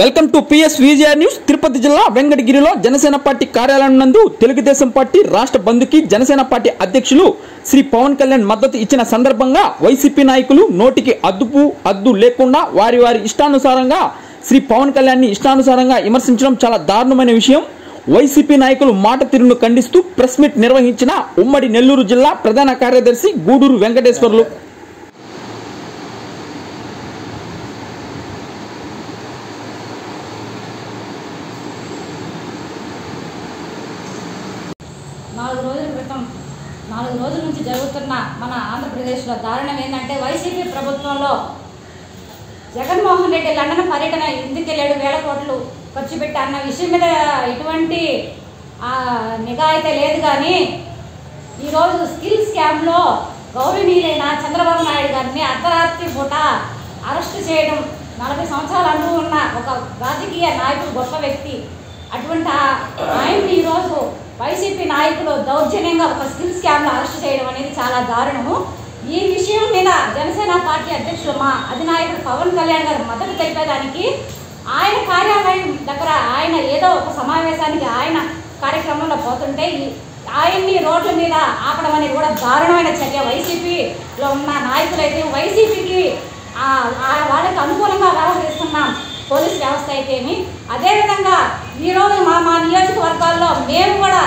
Welcome to PS Vijaya news. Tirupati జిల్లా వెంకటగిరిలో Janasena party కార్యాలయం నందు తెలుగుదేశం పార్టీ రాష్ట్ర బంధుకి జనసేన పార్టీ అధ్యక్షులు శ్రీ పవన్ కళ్యాణ్ మద్దతు ఇచ్చిన సందర్భంగా వైసీపీ నాయకులు నోటికి అద్దుపు అద్దు లేకుండా వారి వారి ఇష్టానుసారంగా శ్రీ పవన్ కళ్యాణ్ని ఇష్టానుసారంగా విమర్శించడం చాలా దారుణమైన విషయం. వైసీపీ నాయకులు మాట తీరును ఖండిస్తూ ప్రెస్ మీట్ నిర్వహించిన ఉమ్మడి నెల్లూరు జిల్లా ప్రధాన కార్యదర్శి గూడూరు వెంకటేశ్వర్లు నాలుగు రోజుల క్రితం నాలుగు రోజుల నుంచి జరుగుతున్న మన ఆంధ్రప్రదేశ్లో దారుణం ఏంటంటే వైసీపీ ప్రభుత్వంలో జగన్మోహన్ రెడ్డి లండన్ పర్యటన ఎందుకు వెళ్ళాడు వేల కోట్లు ఖర్చు పెట్టి అన్న విషయం మీద ఎటువంటి నిఘా అయితే లేదు కానీ ఈరోజు స్కిల్ స్కామ్లో గౌరవనీయులైన చంద్రబాబు నాయుడు గారిని అర్ధరాత్రి పూట అరెస్ట్ చేయడం నలభై సంవత్సరాల అనుభవం ఉన్న ఒక రాజకీయ నాయకుడు గొప్ప వ్యక్తి. అటువంటి ఆయన్ని ఈరోజు వైసీపీ నాయకులు దౌర్జన్యంగా ఒక స్కిల్ స్కామ్లో అరెస్ట్ చేయడం అనేది చాలా దారుణము. ఈ విషయం మీద జనసేన పార్టీ అధ్యక్షుడు మా అధినాయకుడు పవన్ కళ్యాణ్ గారు మద్దతు తెలిపేదానికి ఆయన కార్యాలయం దగ్గర ఆయన ఏదో ఒక సమావేశానికి ఆయన కార్యక్రమంలో పోతుంటే ఆయన్ని రోడ్ల మీద ఆపడం అనేది కూడా దారుణమైన చర్య. వైసీపీలో ఉన్న నాయకులైతే వైసీపీకి వాళ్ళకి అనుకూలంగా వ్యవహరిస్తున్నాం పోలీస్ వ్యవస్థ అయితేమి అదేవిధంగా ఈరోజు మా మా నియోజకవర్గాల్లో మేము కూడా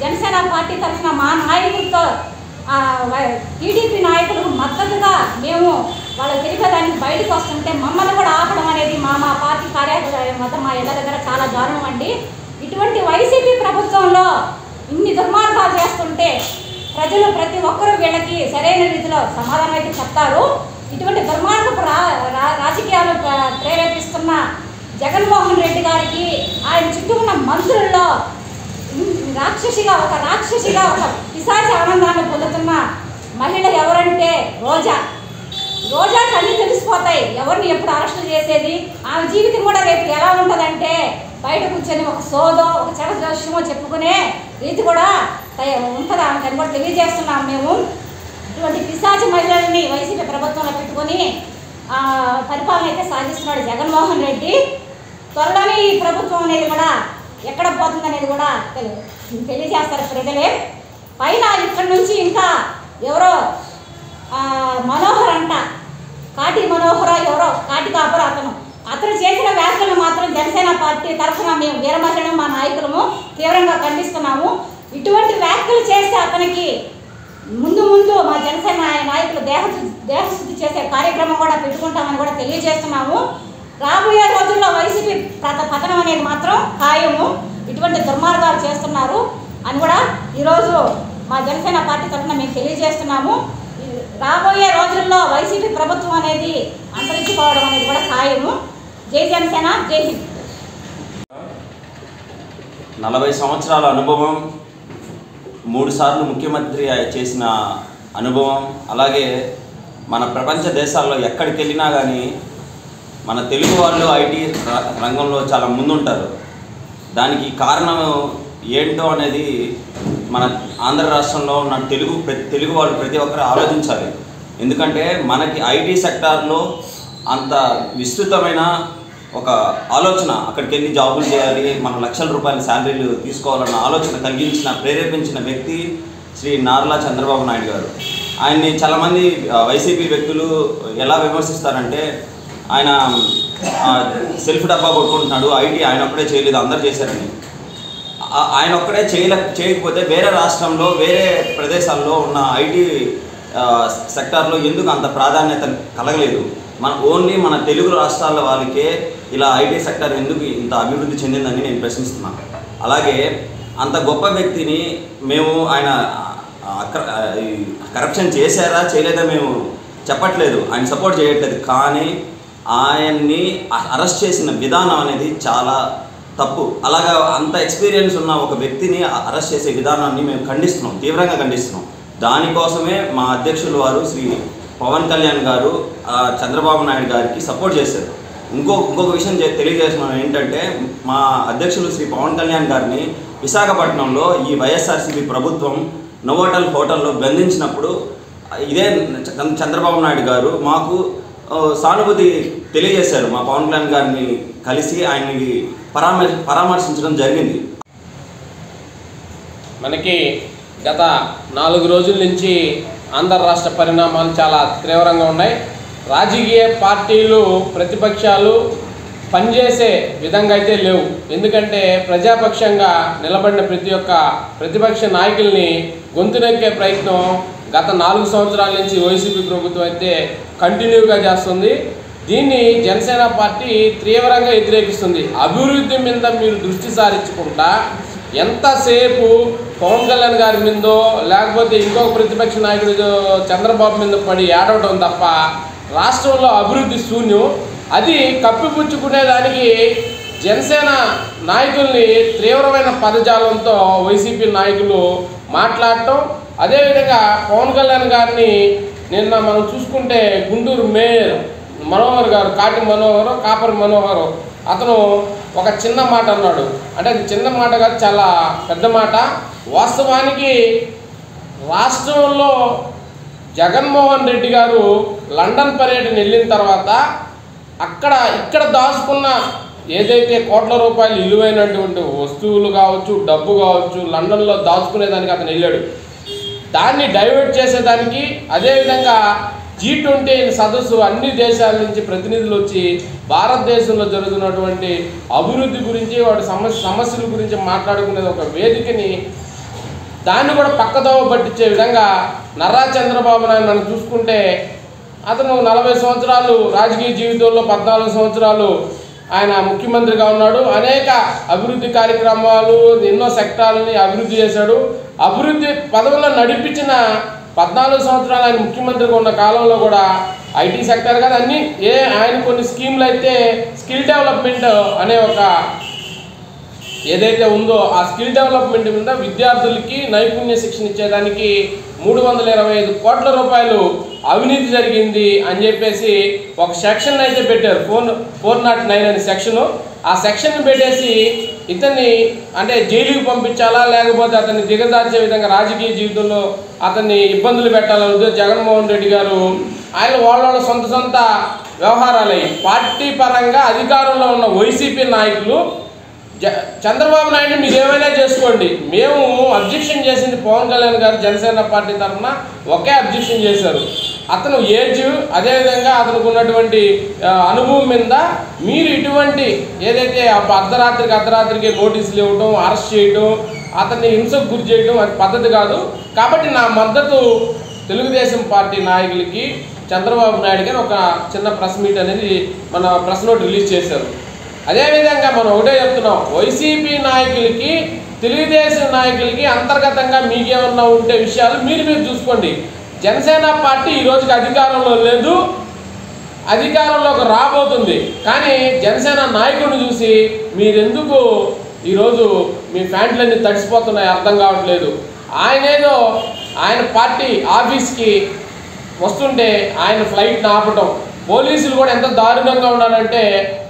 జనసేన పార్టీ తరఫున మా నాయకులతో టీడీపీ నాయకులకు మద్దతుగా మేము వాళ్ళ తెలిపేదానికి బయటకు వస్తుంటే మమ్మల్ని కూడా ఆపడం అనేది మా మా పార్టీ కార్యాలయం వద్ద మా ఇళ్ళ దగ్గర చాలా దారుణం అండి. ఇటువంటి వైసీపీ ప్రభుత్వంలో ఇన్ని దుర్మార్గాలు చేస్తుంటే ప్రజలు ప్రతి ఒక్కరూ వీళ్ళకి సరైన రీతిలో సమాధానం అయితే చెప్తారు. ఇటువంటి దుర్మార్గపు రా రా- రాజకీయాలు ప్రేరేపిస్తున్న జగన్మోహన్ రెడ్డి గారికి ఆయన చుట్టూ ఉన్న మంత్రుల్లో రాక్షసిగా ఒక రాక్షసిగా ఒక పిశాచి ఆనందాన్ని పొందుతున్న మహిళ ఎవరంటే రోజా. రోజా అన్నీ తెలిసిపోతాయి. ఎవరిని ఎప్పుడు అరెస్ట్ చేసేది? ఆమె జీవితం కూడా రేపు ఎలా ఉంటుందంటే బయట కూర్చొని ఒక సోదో ఒక చెడ జోష్యమో చెప్పుకునే రీతి కూడా తయ- ఉంటుంది ఆమెకని కూడా తెలియజేస్తున్నాం మేము. ఇటువంటి పిశాచి మహిళల్ని వైసీపీ ప్రభుత్వంలో పెట్టుకొని పరిపాలన అయితే సాగిస్తున్నాడు జగన్మోహన్ రెడ్డి. త్వరలోనే ఈ ప్రభుత్వం అనేది కూడా ఎక్కడ పోతుందనేది కూడా తెలియదు తెలియజేస్తారు ప్రజలే. పైన ఇక్కడి నుంచి ఇంకా ఎవరో మనోహర్ అంట. కాటి మనోహర ఎవరో కాటి కాపుర అతను. అతను చేసిన వ్యాఖ్యలు మాత్రం జనసేన పార్టీ తరఫున మేము వీరమహిళను మా నాయకులము తీవ్రంగా ఖండిస్తున్నాము. ఇటువంటి వ్యాఖ్యలు చేస్తే అతనికి ముందు ముందు మా జనసేన నాయకులు దేహ దేహశుద్ధి చేసే కార్యక్రమం కూడా పెట్టుకుంటామని కూడా తెలియజేస్తున్నాము. రాబోయే రోజుల్లో వైసీపీ పత పతనం అనేది మాత్రం ఖాయము. ఇటువంటి దుర్మార్గాలు చేస్తున్నారు. అని కూడా ఈరోజు మా జనసేన పార్టీ తరఫున మేము తెలియజేస్తున్నాము. రాబోయే రోజుల్లో వైసీపీ ప్రభుత్వం అనేది అంతరించిపోవడం అనేది కూడా ఖాయము. జై జనసేన జై హింద్. నలభై సంవత్సరాల అనుభవం మూడుసార్లు ముఖ్యమంత్రి చేసిన అనుభవం అలాగే మన ప్రపంచ దేశాల్లో ఎక్కడికి వెళ్ళినా కానీ మన తెలుగు వాళ్ళు ఐటీ ర- రంగంలో చాలా ముందుంటారు. దానికి కారణం ఏంటో అనేది మన ఆంధ్ర రాష్ట్రంలో ఉన్న తెలుగు ప్రతి తెలుగు వాళ్ళు ప్రతి ఒక్కరు ఆలోచించాలి. ఎందుకంటే మనకి ఐటీ సెక్టార్లో అంత విస్తృతమైన ఒక ఆలోచన అక్కడికి వెళ్ళి జాబులు చేయాలి మనం లక్షల రూపాయల శాలరీలు తీసుకోవాలన్న ఆలోచన కలిగించిన ప్రేరేపించిన వ్యక్తి శ్రీ నార్లా చంద్రబాబు నాయుడు గారు. ఆయన్ని చాలామంది వైసీపీ వ్యక్తులు ఎలా విమర్శిస్తారంటే ఆయన సెల్ఫ్ డబ్బా కొట్టుకుంటున్నాడు. ఐటీ ఆయన ఒక్కడే చేయలేదు అందరు చేశారని ఆయన ఒక్కడే చేయలే చేయకపోతే వేరే రాష్ట్రంలో వేరే ప్రదేశాల్లో ఉన్న ఐటీ సెక్టార్లో ఎందుకు అంత ప్రాధాన్యత కలగలేదు? మన ఓన్లీ మన తెలుగు రాష్ట్రాల వాళ్ళకే ఇలా ఐటీ సెక్టార్ ఎందుకు ఇంత అభివృద్ధి చెందిందని నేను ప్రశ్నిస్తున్నాను అలాగే అంత గొప్ప వ్యక్తిని మేము ఆయన కరప్షన్ చేశారా చేయలేదా మేము చెప్పట్లేదు. ఆయన సపోర్ట్ చేయట్లేదు. కానీ ఆయన్ని అరెస్ట్ చేసిన విధానం అనేది చాలా తప్పు. అలాగా అంత ఎక్స్పీరియన్స్ ఉన్న ఒక వ్యక్తిని అరెస్ట్ చేసే విధానాన్ని మేము ఖండిస్తున్నాం తీవ్రంగా ఖండిస్తున్నాం. దానికోసమే మా అధ్యక్షులు వారు శ్రీ పవన్ కళ్యాణ్ గారు చంద్రబాబు నాయుడు గారికి సపోర్ట్ చేశారు. ఇంకో ఇంకొక విషయం తెలియజేస్తున్నాను ఏంటంటే మా అధ్యక్షులు శ్రీ పవన్ కళ్యాణ్ గారిని విశాఖపట్నంలో ఈ వైఎస్ఆర్సీపీ ప్రభుత్వం నోవోటల్ హోటల్లో బంధించినప్పుడు ఇదే చంద్రబాబు నాయుడు గారు మాకు సానుభూతి తెలియజేశారు మా పవన్ కళ్యాణ్ గారిని కలిసి ఆయన్ని పరామర్ పరామర్శించడం జరిగింది. మనకి గత నాలుగు రోజుల నుంచి ఆంధ్ర రాష్ట్ర పరిణామాలు చాలా తీవ్రంగా ఉన్నాయి. రాజకీయ పార్టీలు ప్రతిపక్షాలు పనిచేసే విధంగా అయితే లేవు. ఎందుకంటే ప్రజాపక్షంగా నిలబడిన ప్రతి ఒక్క ప్రతిపక్ష నాయకుల్ని గొంతునెక్కే ప్రయత్నం గత నాలుగు సంవత్సరాల నుంచి వైసీపీ ప్రభుత్వం అయితే కంటిన్యూగా చేస్తుంది. దీన్ని జనసేన పార్టీ తీవ్రంగా వ్యతిరేకిస్తుంది. అభివృద్ధి మీద మీరు దృష్టి సారించకుండా ఎంతసేపు పవన్ కళ్యాణ్ గారి మీదో లేకపోతే ఇంకొక ప్రతిపక్ష నాయకుడు చంద్రబాబు మీద పడి ఏడవడం తప్ప రాష్ట్రంలో అభివృద్ధి శూన్యం. అది కప్పిపుచ్చుకునేదానికి జనసేన నాయకుల్ని తీవ్రమైన పదజాలంతో వైసీపీ నాయకులు మాట్లాడటం అదేవిధంగా పవన్ కళ్యాణ్ గారిని నిన్న మనం చూసుకుంటే గుంటూరు మేయర్ మనోహర్ గారు కాటి మనోహర్ కాపరి మనోహర్ అతను ఒక చిన్న మాట అన్నాడు. అంటే అది చిన్న మాట కాదు చాలా పెద్ద మాట. వాస్తవానికి రాష్ట్రంలో జగన్మోహన్ రెడ్డి గారు లండన్ పర్యటన వెళ్ళిన తర్వాత అక్కడ ఇక్కడ దాచుకున్న ఏదైతే కోట్ల రూపాయలు విలువైనటువంటి వస్తువులు కావచ్చు డబ్బు కావచ్చు లండన్లో దాచుకునేదానికి అతను వెళ్ళాడు. దాన్ని డైవర్ట్ చేసేదానికి అదేవిధంగా జీ ట్వంటీ సదస్సు అన్ని దేశాల నుంచి ప్రతినిధులు వచ్చి భారతదేశంలో జరుగుతున్నటువంటి అభివృద్ధి గురించి వాటి సమస్య సమస్యల గురించి మాట్లాడుకునేది ఒక వేదికని దాన్ని కూడా పక్కదోవ పట్టించే విధంగా నర్రా చంద్రబాబు నాయుడు మనం చూసుకుంటే అతను నలభై సంవత్సరాలు రాజకీయ జీవితంలో పద్నాలుగు సంవత్సరాలు ఆయన ముఖ్యమంత్రిగా ఉన్నాడు. అనేక అభివృద్ధి కార్యక్రమాలు ఎన్నో సెక్టార్లని అభివృద్ధి చేశాడు. అభివృద్ధి పదవుల్లో నడిపించిన పద్నాలుగు సంవత్సరాలు ఆయన ముఖ్యమంత్రిగా ఉన్న కాలంలో కూడా ఐటీ సెక్టర్ కదా అన్ని ఏ ఆయన కొన్ని స్కీమ్లు అయితే స్కిల్ డెవలప్మెంట్ అనే ఒక ఏదైతే ఉందో ఆ స్కిల్ డెవలప్మెంట్ మీద విద్యార్థులకి నైపుణ్య శిక్షణ ఇచ్చేదానికి మూడు వందల ఇరవై ఐదు కోట్ల రూపాయలు అవినీతి జరిగింది అని చెప్పేసి ఒక సెక్షన్ అయితే పెట్టారు. ఫోర్ ఫోర్ నాట్ నైన్ అనే సెక్షను. ఆ సెక్షన్ పెట్టేసి ఇతన్ని అంటే జైలుకి పంపించాలా లేకపోతే అతన్ని దిగజార్చే విధంగా రాజకీయ జీవితంలో అతన్ని ఇబ్బందులు పెట్టాలని జగన్మోహన్ రెడ్డి గారు ఆయన వాళ్ళ వాళ్ళ సొంత సొంత వ్యవహారాలయ్యి పార్టీ పరంగా అధికారంలో ఉన్న వైసీపీ నాయకులు జ చంద్రబాబు నాయుడు మీరు ఏమైనా చేసుకోండి. మేము అబ్జెక్షన్ చేసింది పవన్ కళ్యాణ్ గారు జనసేన పార్టీ తరఫున ఒకే అబ్జెక్షన్ చేశారు. అతను ఏజ్ అదేవిధంగా అతనికి ఉన్నటువంటి అనుభవం మీద మీరు ఇటువంటి ఏదైతే అర్ధరాత్రికి అర్ధరాత్రికి నోటీసులు ఇవ్వటం అరెస్ట్ చేయటం అతన్ని హింసకు గురి చేయడం అది పద్ధతి కాదు. కాబట్టి నా మద్దతు తెలుగుదేశం పార్టీ నాయకులకి చంద్రబాబు నాయుడు గారు ఒక చిన్న ప్రెస్ మీట్ అనేది మన ప్రెస్ నోట్ రిలీజ్ చేశారు. అదేవిధంగా మనం ఒకటే చెప్తున్నాం వైసీపీ నాయకులకి తెలుగుదేశం నాయకులకి అంతర్గతంగా మీకేమన్నా ఉంటే విషయాలు మీరు మీరు చూసుకోండి. జనసేన పార్టీ ఈ రోజుకి అధికారంలో లేదు. అధికారంలోకి రాబోతుంది. కానీ జనసేన నాయకుడిని చూసి మీరెందుకు ఈరోజు మీ ఫ్యాంట్లన్నీ తడిసిపోతున్నాయి అర్థం కావట్లేదు. ఆయనేదో ఆయన పార్టీ ఆఫీస్కి వస్తుంటే ఆయన ఫ్లైట్ని ఆపటం. పోలీసులు కూడా ఎంత దారుణంగా ఉన్నారంటే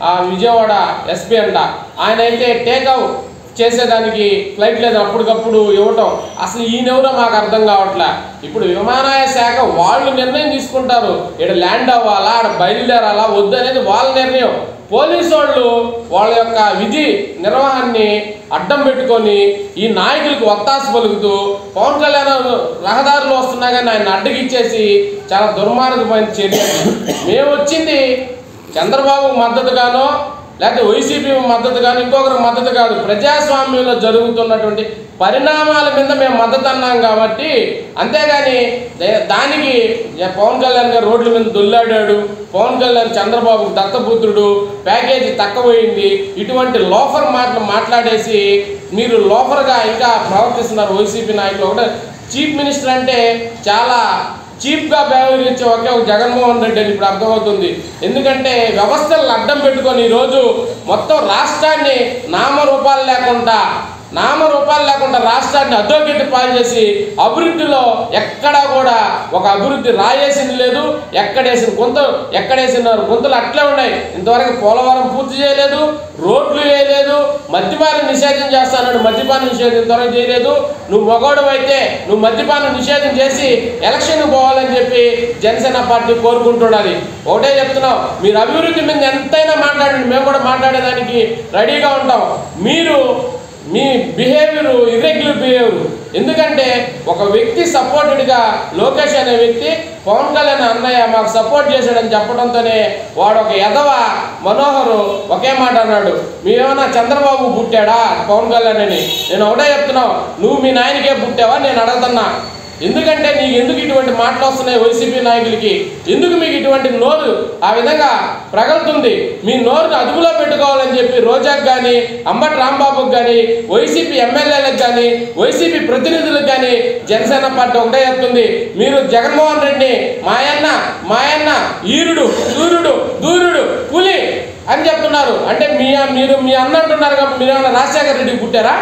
ఆ విజయవాడ ఎస్పీ అంట. ఆయన అయితే టేక్అవుట్ చేసేదానికి ఫ్లైట్ లేదా అప్పటికప్పుడు ఇవ్వటం. అసలు ఈయనెవరో మాకు అర్థం కావట్లే. ఇప్పుడు విమానాయ శాఖ వాళ్ళు నిర్ణయం తీసుకుంటారు. ఇక్కడ ల్యాండ్ అవ్వాలా ఆడ బయలుదేరాలా వద్దు అనేది వాళ్ళ నిర్ణయం. పోలీసు వాళ్ళు వాళ్ళ యొక్క విధి నిర్వహణని అడ్డం పెట్టుకొని ఈ నాయకులకు వత్తాస పలుకుతూ పవన్ కళ్యాణ్ రహదారులు వస్తున్నా కానీ ఆయన అడ్డగిచ్చేసి చాలా దుర్మార్గమైన చర్య మేము వచ్చింది చంద్రబాబుకు మద్దతుగానో లేకపోతే వైసీపీ మద్దతు కానీ ఇంకొకరికి మద్దతు కాదు. ప్రజాస్వామ్యంలో జరుగుతున్నటువంటి పరిణామాల మీద మేము మద్దతు అన్నాం కాబట్టి అంతేగాని దానికి పవన్ కళ్యాణ్ గారు రోడ్ల మీద దొల్లాడాడు పవన్ కళ్యాణ్ చంద్రబాబు దత్తపుత్రుడు ప్యాకేజీ తక్కువైంది ఇటువంటి లోఫర్ మాటలు మాట్లాడేసి మీరు లోఫర్గా ఇంకా ప్రవర్తిస్తున్నారు వైసీపీ నాయకులు. ఒకటే చీఫ్ మినిస్టర్ అంటే చాలా చీప్గా వ్యవహరించే ఒకే ఒక జగన్మోహన్ రెడ్డి అని ఇప్పుడు అర్థమవుతుంది. ఎందుకంటే వ్యవస్థలను అడ్డం పెట్టుకొని ఈరోజు మొత్తం రాష్ట్రాన్ని నామరూపాలు లేకుండా నామరూపాలు లేకుండా రాష్ట్రాన్ని అధోగతి పాలు చేసి అభివృద్ధిలో ఎక్కడా కూడా ఒక అభివృద్ధి రాయేసింది లేదు ఎక్కడేసిన గుంత ఎక్కడేసిన గుంతలు అట్లే ఉన్నాయి. ఇంతవరకు పోలవరం పూర్తి చేయలేదు రోడ్లు వేయలేదు మద్యపానం నిషేధం చేస్తానని మద్యపానం నిషేధం త్వరగా చేయలేదు. నువ్వు మగోడు అయితే నువ్వు మద్యపానం నిషేధం చేసి ఎలక్షన్ పోవాలని చెప్పి జనసేన పార్టీ కోరుకుంటున్నది. ఒకటే చెప్తున్నాం మీరు అభివృద్ధి మీద ఎంతైనా మాట్లాడండి మేము కూడా మాట్లాడేదానికి రెడీగా ఉంటాం. మీరు మీ బిహేవియర్ ఇర్రెగ్యులర్ బిహేవియర్. ఎందుకంటే ఒక వ్యక్తి సపోర్టెడ్గా లోకేష్ అనే వ్యక్తి పవన్ కళ్యాణ్ అన్నయ్య మాకు సపోర్ట్ చేశాడని చెప్పడంతోనే వాడు ఒక ఎదవ మనోహరు ఒకే మాట అన్నాడు. మీరేమన్నా చంద్రబాబు పుట్టాడా? పవన్ కళ్యాణ్ అని. నేను ఒకటే చెప్తున్నావు నువ్వు మీ నాయనకే పుట్టావా? నేను అడుగుతున్నా. ఎందుకంటే నీకు ఎందుకు ఇటువంటి మాటలు వస్తున్నాయి వైసీపీ నాయకులకి? ఎందుకు మీకు ఇటువంటి నోరు ఆ విధంగా ప్రగలుతుంది? మీ నోరును అదుపులో పెట్టుకోవాలని చెప్పి రోజాకు కానీ అంబటి రాంబాబుకి కానీ వైసీపీ ఎమ్మెల్యేలకు కానీ వైసీపీ ప్రతినిధులకు కానీ జనసేన పార్టీ ఒకటే చెప్తుంది. మీరు జగన్మోహన్ రెడ్డి మాయన్న మాయన్న ఈరుడు సూర్యుడు దూరుడు పులి అని చెప్తున్నారు. అంటే మీ మీరు మీ అన్న అంటున్నారు కాబట్టి మీరు ఏమైనా రాజశేఖర రెడ్డికి పుట్టారా?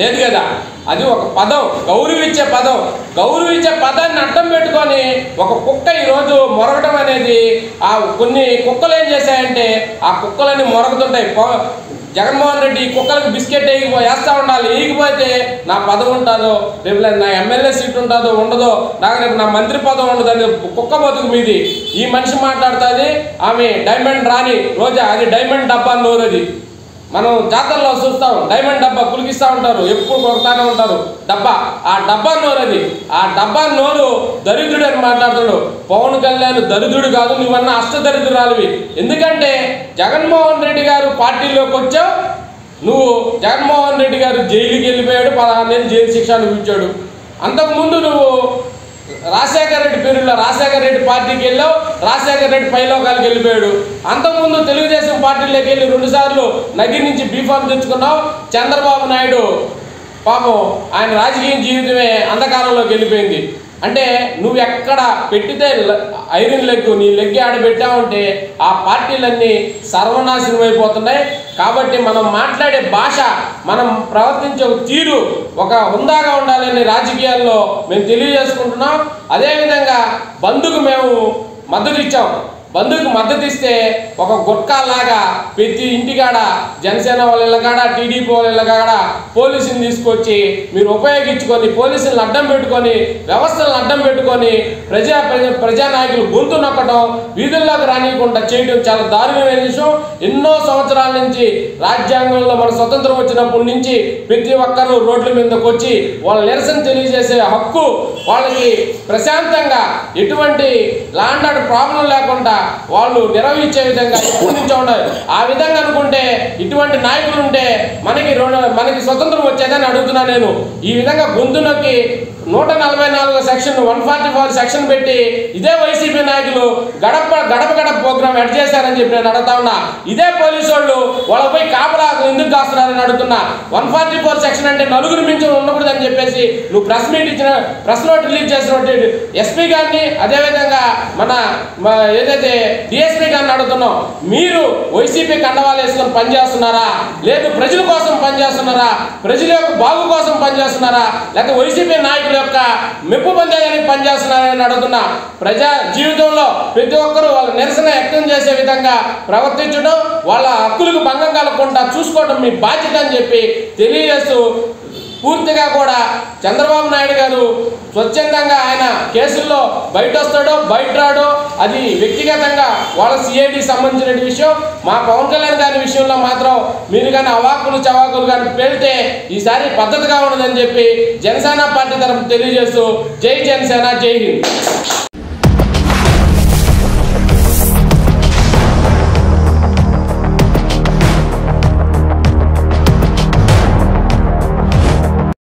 లేదు కదా. అది ఒక పదం గౌరవించే పదం. గౌరవించే పదాన్ని అడ్డం పెట్టుకొని ఒక కుక్క ఈరోజు మొరగటం అనేది ఆ కొన్ని కుక్కలు ఏం చేశాయంటే ఆ కుక్కలన్నీ మొరగుతుంటాయి. జగన్మోహన్ రెడ్డి కుక్కలకు బిస్కెట్ వేయకపో వేస్తూ ఉండాలి. వేయకపోతే నా పదవి ఉంటుందో రేపు నా ఎమ్మెల్యే సీట్ ఉంటుందో ఉండదో నాకు రేపు నా మంత్రి పదవి ఉండదు కుక్క బతుకు మీది. ఈ మనిషి మాట్లాడుతుంది ఆమె డైమండ్ రాణి రోజా అది డైమండ్ డబ్బా నోరు అది మనం జాతరలో చూస్తాం డైమండ్ డబ్బా కులికిస్తూ ఉంటారు ఎప్పుడు కొడతానే ఉంటారు. డబ్బా ఆ డబ్బా నోరు అది ఆ డబ్బా నోరు దరిద్రుడు అని మాట్లాడుతాడు పవన్ కళ్యాణ్ దరిద్రుడు కాదు నువ్వన్న అష్టదరిద్రురాలివి ఎందుకంటే జగన్మోహన్ రెడ్డి గారు పార్టీలోకి వచ్చావు నువ్వు జగన్మోహన్ రెడ్డి గారు జైలుకి వెళ్ళిపోయాడు పదహారు నెలలు జైలు శిక్ష అనుభవించాడు. అంతకుముందు నువ్వు రాజశేఖర రెడ్డి పేరులో రాజశేఖర రెడ్డి పార్టీకి వెళ్ళావు రాజశేఖర రెడ్డి పైలోకాలకు వెళ్ళిపోయాడు. అంతకుముందు తెలుగుదేశం పార్టీలోకి వెళ్ళి రెండుసార్లు నగిరి నుంచి బీఫామ్ తెచ్చుకున్నావు చంద్రబాబు నాయుడు పాపం ఆయన రాజకీయ జీవితమే అంధకారంలోకి వెళ్ళిపోయింది. అంటే నువ్వు ఎక్కడ పెట్టితే ఐరన్ లెగ్ నీ లెగ్ ఆడ పెట్టావంటే ఆ పార్టీలన్నీ సర్వనాశనం అయిపోతున్నాయి. కాబట్టి మనం మాట్లాడే భాష మనం ప్రవర్తించే ఒక తీరు ఒక హుందాగా ఉండాలని రాజకీయాల్లో మేము తెలియజేసుకుంటున్నాం. అదేవిధంగా బంధుకు మేము మద్దతు ఇచ్చాం. బంధువుకి మద్దతు ఇస్తే ఒక గుట్కాలాగా ప్రతి ఇంటికాడ జనసేన వాళ్ళ ఇళ్ళ కాడ టీడీపీ వాళ్ళ ఇళ్ళ కాడ పోలీసుని తీసుకొచ్చి మీరు ఉపయోగించుకొని పోలీసులను అడ్డం పెట్టుకొని వ్యవస్థలను అడ్డం పెట్టుకొని ప్రజా ప్రజానాయకులు గొంతు నొక్కడం వీధుల్లోకి రానియకుండా చేయడం చాలా దారుణమైన విషయం. ఎన్నో సంవత్సరాల నుంచి రాజ్యాంగంలో మన స్వతంత్రం వచ్చినప్పటి నుంచి ప్రతి ఒక్కరు రోడ్ల మీదకి వచ్చి వాళ్ళ నిరసన తెలియజేసే హక్కు వాళ్ళకి ప్రశాంతంగా ఎటువంటి లాండ్ ఆర్డర్ ప్రాబ్లం లేకుండా వాళ్ళు నిర్వహించే విధంగా ఎప్పటి ఉండాలి ఆ విధంగా అనుకుంటే ఇటువంటి నాయకులు ఉంటే మనకి రెండు మనకి స్వతంత్రం వచ్చేదని అడుగుతున్నా నేను. ఈ విధంగా గొంతునొక్కి నూట నలభై నాలుగు section one forty four section పెట్టి ఇదే వైసీపీ నాయకులు గడప గడప గడప ప్రోగ్రామ్ ఎడ్ చేశారని చెప్పి నేను అడుగుతా ఉన్నా. ఇదే పోలీసు వాళ్ళు వాళ్ళ పోయి కాపలా ఎందుకు కాస్తున్నారని అడుగుతున్నా. వన్ ఫార్టీ ఫోర్ సెక్షన్ అంటే నలుగురు మించి ఉండకూడదని చెప్పేసి నువ్వు ప్రెస్ మీట్ ఇచ్చిన ప్రెస్ నోట్ రిలీజ్ చేసినట్టు ఎస్పీ గారిని అదేవిధంగా మన ఏదైతే డిఎస్పీ గారిని అడుగుతున్నాం మీరు వైసీపీ కండవాలు వేసుకొని పనిచేస్తున్నారా? లేదు ప్రజల కోసం పనిచేస్తున్నారా? ప్రజల యొక్క బాగు కోసం పనిచేస్తున్నారా? లేకపోతే వైసీపీ నాయకులు యొక్క మెప్పు పొందేదానికి పనిచేస్తున్నారని అడుగుతున్న ప్రజా జీవితంలో ప్రతి ఒక్కరూ వాళ్ళ నిరసన వ్యక్తం చేసే విధంగా ప్రవర్తించడం వాళ్ళ హక్కులకు భంగం కలగకుండా చూసుకోవడం మీ బాధ్యత అని చెప్పి తెలియజేస్తూ పూర్తిగా కూడా చంద్రబాబు నాయుడు గారు స్వచ్ఛందంగా ఆయన కేసుల్లో బయట వస్తాడో బయట రాడో అది వ్యక్తిగతంగా వాళ్ళ సిఐడి సంబంధించిన విషయం మా పవన్ కళ్యాణ్ గారి విషయంలో మాత్రం మీరు కానీ అవాకులు చవాకులు కానీ పెడితే ఈసారి పద్ధతిగా ఉండదని చెప్పి జనసేన పార్టీ తరఫు తెలియజేస్తూ జై జనసేన జై హింద్.